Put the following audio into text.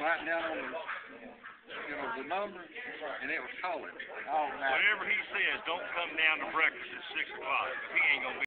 writing down on the, you know, the number, and it was calling. Oh. Whatever he says, don't come down to breakfast at six o'clock. He ain't gonna